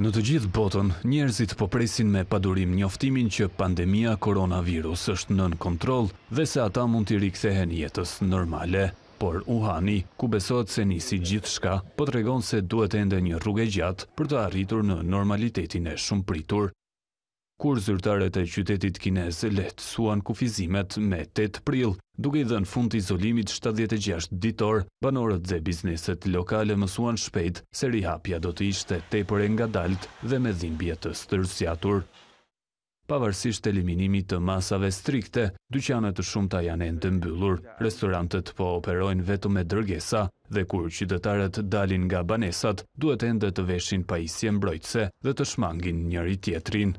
Në të gjithë botën, njerëzit po presin me padurim njoftimin që pandemia koronavirus është nën kontroll dhe se ata mund t'i rikthehen jetës normale. Por Wuhani, ku besohet se nisi gjithçka, po tregon se duhet ende një rrugë e gjatë për të arritur në normalitetin e shumëpritur. kur zyrtarët e qytetit kinez lehtësuan kufizimet me tetë prill, duke i dhënë fund izolimit shtatëdhjetë e gjashtë ditor, banorët dhe bizneset lokale mësuan shpejt se rihapja do të ishte tepër e ngadaltë dhe me dhimbje të stërzgjatur. Pavarësisht eliminimit të masave strikte, dyqane të shumta janë ende të mbyllur, restorantet po operojnë vetëm me dërgesa, Dhe kur qytetarët dalin nga banesat, duhet ende të veshin pajisje mbrojtëse dhe të shmangin njëri-tjetrin.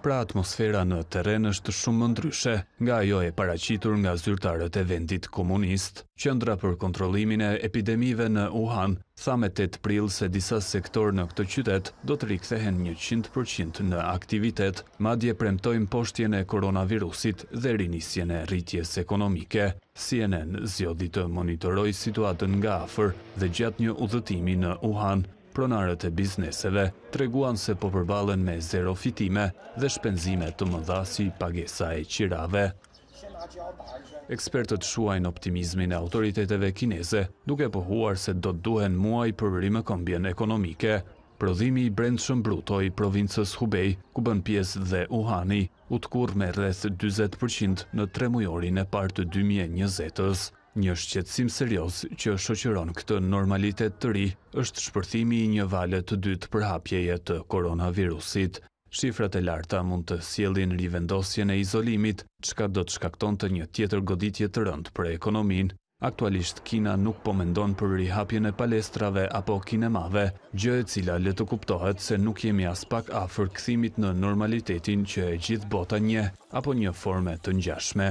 Pra atmosfera në terren është shumë më ndryshe nga ajo e paraqitur nga zyrtarët e vendit komunist. Qendra për Kontrollimin e Epidemive në Wuhan tha me tetë prill se disa sektorë në këtë qytet do të rikthehen njëqind për qind në aktivitet, madje premtojnë mposhtjen e koronavirusit dhe rinisjen e rritjes ekonomike. CNN zgjodhi të monitorojë situatën nga afër dhe gjatë një udhëtimi në Wuhan, pronarët e bizneseve treguan se po përballen me zero fitime dhe shpenzime të mëdha si pagesa e qirave. Ekspertët shuajnë optimizmin e autoriteteve kineze, duke pohuar se do të duhen muaj për rimëkëmbjen ekonomike. Prodhimi i brendshëm bruto i provincës Hubei, ku bën pjesë dhe Uhani, u tkurr me rreth dyzet për qind në tremujorin e parë të dy mijë e njëzetës. Një shqetësim serioz që shoqëron këtë normalitet të ri është shpërthimi i një vale të dytë përhapjeje të koronavirusit. Shifrat e larta mund të sjellin rivendosjen e izolimit, çka do të shkaktonte një tjetër goditje të rëndë për ekonominë. Aktualisht Kina nuk po mendon për rihapjen e palestrave apo kinemave, gjë e cila le të kuptohet se nuk jemi aspak afër kthimit në normalitetin që e gjithë bota njeh apo një forme të ngjashme.